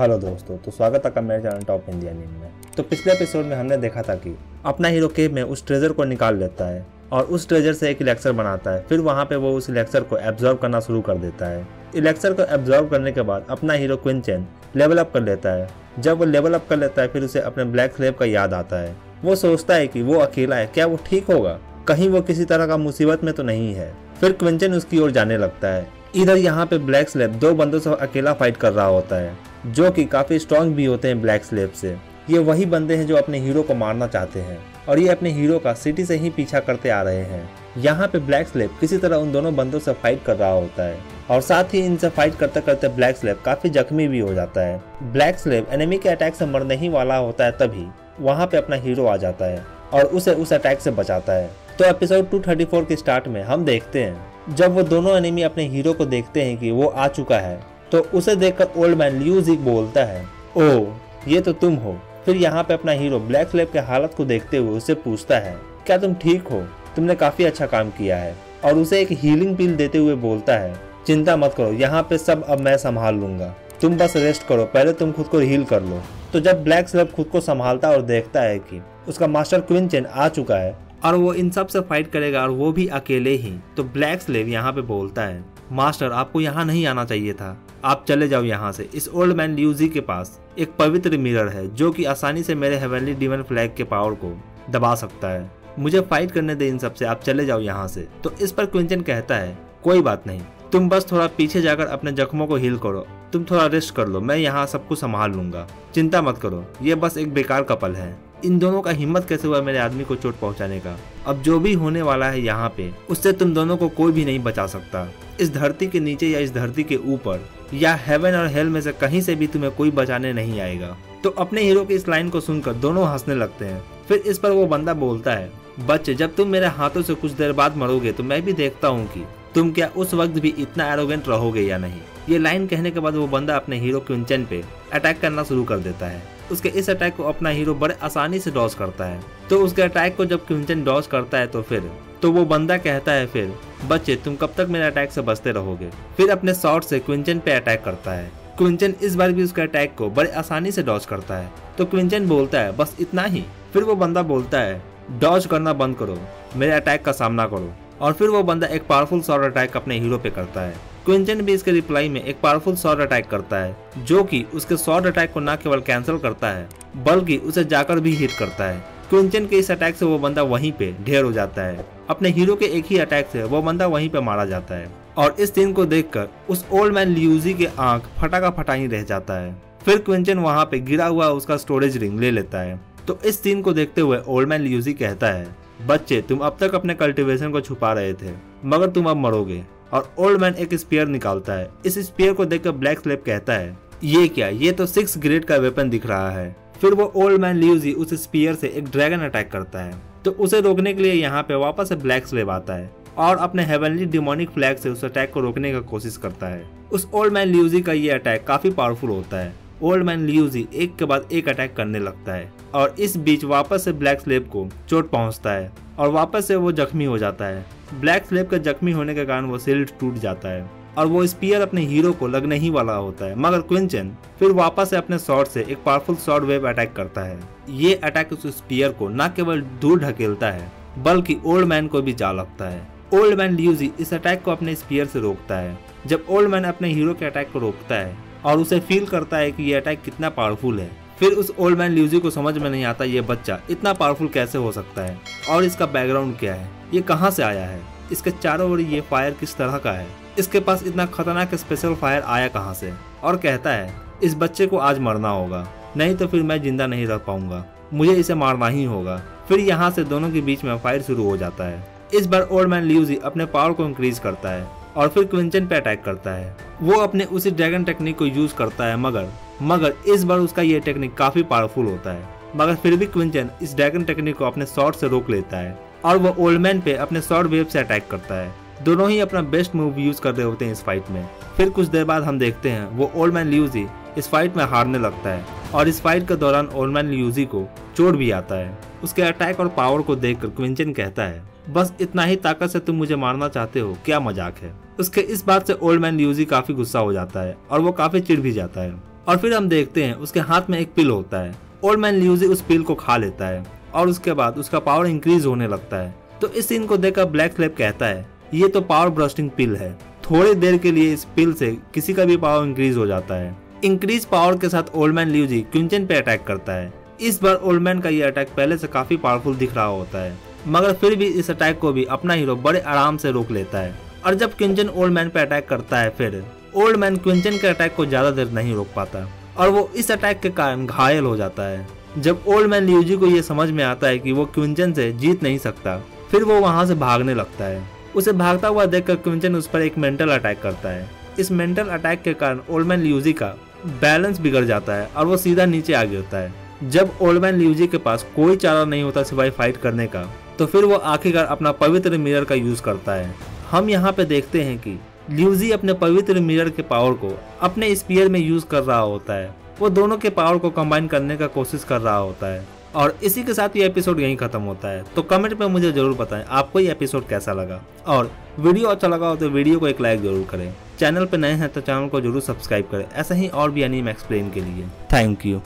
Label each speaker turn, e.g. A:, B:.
A: Hello दोस्तों तो स्वागत है मेरे चैनल टॉप इंडिया नीम में। तो पिछले एपिसोड में हमने देखा था कि अपना हीरो केव में उस ट्रेजर को निकाल लेता है और उस ट्रेजर से एक इलेक्सर बनाता है। फिर वहाँ पे वो उस इलेक्सर को एब्जॉर्व करना शुरू कर देता है। इलेक्सर को एब्जॉर्व करने के बाद अपना हीरो क्विंचन लेवल अप कर लेता है। जब वो लेवल अप कर लेता है, फिर उसे अपने ब्लैक स्लेब का याद आता है। वो सोचता है कि वो अकेला है, क्या वो ठीक होगा? कहीं वो किसी तरह का मुसीबत में तो नहीं है। फिर क्विंचन उसकी ओर जाने लगता है। इधर यहाँ पे ब्लैक स्लेब दो बंदों से अकेला फाइट कर रहा होता है। जो कि काफ़ी स्ट्रांग भी होते हैं ब्लैक स्लेब से। ये वही बंदे हैं जो अपने हीरो को मारना चाहते हैं। और ये अपने हीरो का सिटी से ही पीछा करते आ रहे हैं। यहाँ पे ब्लैक स्लेब किसी तरह उन दोनों बंदों से फाइट कर रहा होता है। और साथ ही इनसे फाइट करते करते ब्लैक स्लेब काफ़ी जख्मी भी हो जाता है। ब्लैक स्लेब एनिमी के अटैक से मरने ही वाला होता है तभी वहाँ पे अपना हीरो आ जाता है और उसे उस अटैक से बचाता है। तो एपिसोड 234 के स्टार्ट में हम देखते हैं। जब वो दोनों एनिमी अपने हीरो को देखते हैं कि वो आ चुका है तो उसे देखकर ओल्ड मैन ल्यूजिक बोलता है, ओ, ये तो तुम हो। फिर यहाँ पे अपना हीरो ब्लैक स्लेब के हालत को देखते हुए उसे पूछता है, क्या तुम ठीक हो? तुमने काफ़ी अच्छा काम किया है। और उसे एक हीलिंग पिल देते हुए बोलता है, चिंता मत करो, यहाँ पे सब अब मैं संभाल लूँगा। तुम बस रेस्ट करो, पहले तुम खुद को हील कर लो। तो जब ब्लैक स्लेब खुद को संभालता और देखता है कि उसका मास्टर क्विंचन आ चुका है और वो इन सबसे फाइट करेगा और वो भी अकेले ही तो ब्लैक स्लेव यहाँ पे बोलता है, मास्टर, आपको यहाँ नहीं आना चाहिए था। आप चले जाओ यहाँ से। इस ओल्ड मैन ल्यूजी के पास एक पवित्र मिरर है, जो कि आसानी से मेरे हेवनली डिवन फ्लैग के पावर को दबा सकता है। मुझे फाइट करने दे इन सबसे, आप चले जाओ यहाँ से। तो इस पर क्विंचन कहता है, कोई बात नहीं, तुम बस थोड़ा पीछे जाकर अपने जख्मों को हील करो। तुम थोड़ा रेस्ट कर लो, मैं यहाँ सब कुछ संभाल लूँगा। चिंता मत करो, ये बस एक बेकार कपल है। इन दोनों का हिम्मत कैसे हुआ मेरे आदमी को चोट पहुँचाने का? अब जो भी होने वाला है यहाँ पे, उससे तुम दोनों को कोई भी नहीं बचा सकता। इस धरती के नीचे या इस धरती के ऊपर, या हेवन और हेल में से कहीं से भी तुम्हें कोई बचाने नहीं आएगा। तो अपने हीरो की इस लाइन को सुनकर दोनों हंसने लगते हैं। फिर इस पर वो बंदा बोलता है, बच्चे, जब तुम मेरे हाथों से कुछ देर बाद मरोगे तो मैं भी देखता हूँ कि तुम क्या उस वक्त भी इतना एरोगेंट रहोगे या नहीं? ये लाइन कहने के बाद वो बंदा अपने हीरो क्विंचन पे अटैक करना शुरू कर देता है। उसके इस अटैक को अपना हीरो बड़े आसानी से डॉज करता है। तो उसके अटैक को जब क्विंचन डॉज करता है तो फिर तो वो बंदा कहता है फिर, बच्चे, तुम कब तक मेरे अटैक से बचते रहोगे? फिर अपने शॉट से क्विंचन पे अटैक करता है। क्विंचन इस बार भी उसके अटैक को बड़े आसानी से डॉज करता है। तो क्विंचन बोलता है, बस इतना ही। फिर वो बंदा बोलता है डॉज करना बंद करो। मेरे अटैक का सामना करो। और फिर वो बंदा एक पावरफुल शॉर्ट अटैक अपने हीरो पे करता है। क्विंचन भी इसके रिप्लाई में एक पावरफुल शॉर्ट अटैक करता है, जो कि उसके शॉर्ट अटैक को न केवल कैंसिल करता है, बल्कि उसे जाकर भी हिट करता है। क्विंचन के इस अटैक से वो बंदा वहीं पे ढेर हो जाता है। अपने हीरो के एक ही अटैक से वो बंदा वहीं पे मारा जाता है। और इस सीन को देखकर उस ओल्ड मैन ल्यूजी के आँख फटाका फटा ही रह जाता है। फिर क्विंचन वहाँ पे गिरा हुआ उसका स्टोरेज रिंग ले लेता है। तो इस सीन को देखते हुए ओल्ड मैन ल्यूजी कहता है, बच्चे, तुम अब तक अपने कल्टीवेशन को छुपा रहे थे, मगर तुम अब मरोगे। और ओल्ड मैन एक स्पेयर निकालता है। इस स्पेयर को देखकर ब्लैक स्लेब कहता है, ये क्या? ये तो सिक्स ग्रेड का वेपन दिख रहा है। फिर वो ओल्ड मैन ल्यूजी उस स्पीयर से एक ड्रैगन अटैक करता है। तो उसे रोकने के लिए यहाँ पे वापस ब्लैक स्लेब आता है और अपने हेवनली डिमोनिक फ्लैग से उस अटैक को रोकने का कोशिश करता है। उस ओल्ड मैन ल्यूजी का ये अटैक काफ़ी पावरफुल होता है। ओल्ड मैन ल्यूजी एक के बाद एक अटैक करने लगता है और इस बीच वापस से ब्लैक स्लेब को चोट पहुँचता है और वापस से वो जख्मी हो जाता है। ब्लैक स्लेब का जख्मी होने के कारण वो सिल्ड टूट जाता है और वो स्पीयर अपने हीरो को लगने ही वाला होता है। मगर क्विंचन फिर वापस से अपने शॉट से एक पावरफुल शॉर्ट वेव अटैक करता है। ये अटैक उस स्पीयर को न केवल दूर ढकेलता है, बल्कि ओल्ड मैन को भी जा लगता है। ओल्ड मैन ल्यूजी इस अटैक को अपने स्पीयर से रोकता है। जब ओल्ड मैन अपने हीरो के अटैक को रोकता है और उसे फील करता है कि ये अटैक कितना पावरफुल है। फिर उस ओल्ड मैन ल्यूजी को समझ में नहीं आता ये बच्चा इतना पावरफुल कैसे हो सकता है और इसका बैकग्राउंड क्या है? ये कहाँ से आया है? इसके चारों ओर ये फायर किस तरह का है? इसके पास इतना खतरनाक स्पेशल फायर आया कहाँ से? और कहता है, इस बच्चे को आज मरना होगा, नहीं तो फिर मैं ज़िंदा नहीं रह पाऊँगा। मुझे इसे मारना ही होगा। फिर यहाँ से दोनों के बीच में फायर शुरू हो जाता है। इस बार ओल्ड मैन ल्यूजी अपने पावर को इंक्रीज करता है। और फिर क्विंचन पे अटैक करता है। वो अपने उसी ड्रैगन टेक्निक को यूज़ करता है, मगर मगर इस बार उसका ये टेक्निक काफ़ी पावरफुल होता है। मगर फिर भी क्विंचन इस ड्रैगन टेक्निक को अपने शॉर्ट से रोक लेता है, और वो ओल्ड मैन पे अपने शॉर्ट वेव से अटैक करता है। दोनों ही अपना बेस्ट मूव यूज़ कर रहे होते हैं इस फाइट में। फिर कुछ देर बाद हम देखते हैं, वो ओल्ड मैन ल्यूजी इस फाइट में हारने लगता है, और इस फाइट के दौरान ओल्ड मैन ल्यूजी को चोट भी आता है। उसके अटैक और पावर को देखकर क्विंचन कहता है बस इतना ही ताकत से तुम मुझे मारना चाहते हो, क्या मज़ाक है? उसके इस बात से ओल्ड मैन ल्यूजी काफ़ी गुस्सा हो जाता है और वो काफ़ी चिढ़ भी जाता है। और फिर हम देखते हैं, उसके हाथ में एक पिल होता है। ओल्ड मैन ल्यूजी उस पिल को खा लेता है और उसके बाद उसका पावर इंक्रीज होने लगता है। तो इस सीन को देखकर ब्लैक स्लेब कहता है, ये तो पावर ब्रस्टिंग पिल है। थोड़ी देर के लिए इस पिल से किसी का भी पावर इंक्रीज हो जाता है। इंक्रीज पावर के साथ ओल्ड मैन ल्यूजी क्विंचन पे अटैक करता है। इस बार ओल्ड मैन का ये अटैक पहले से काफ़ी पावरफुल दिख रहा होता है। मगर फिर भी इस अटैक को भी अपना हीरो बड़े आराम से रोक लेता है। और जब क्विंचन ओल्ड मैन पे अटैक करता है फिर ओल्ड मैन क्विंचन के अटैक को ज़्यादा देर नहीं रोक पाता। और वो इस अटैक के कारण घायल हो जाता है। जब ओल्ड मैन ल्यूजी को ये समझ में आता है कि वो क्विंचन से जीत नहीं सकता, फिर वो वहाँ से भागने लगता है। उसे भागता हुआ देखकर क्विंचन उस पर एक मेंटल अटैक करता है। इस मेंटल अटैक के कारण ओल्ड मैन ल्यूजी का बैलेंस बिगड़ जाता है और वो सीधा नीचे आ गिरता है। जब ओल्ड मैन ल्यूजी के पास कोई चारा नहीं होता सिवाय फाइट करने का तो फिर वो आखिरकार अपना पवित्र मिरर का यूज़ करता है। हम यहाँ पे देखते हैं कि ल्यूजी अपने पवित्र मिरर के पावर को अपने स्पीयर में यूज़ कर रहा होता है। वो दोनों के पावर को कंबाइन करने का कोशिश कर रहा होता है। और इसी के साथ ये एपिसोड यहीं खत्म होता है। तो कमेंट में मुझे ज़रूर बताएँ, आपको ये एपिसोड कैसा लगा? और वीडियो अच्छा लगा हो तो वीडियो को एक लाइक ज़रूर करें। चैनल पर नए हैं तो चैनल को ज़रूर सब्सक्राइब करें। ऐसा ही और भी एनीम एक्सप्लेन के लिए। Thank you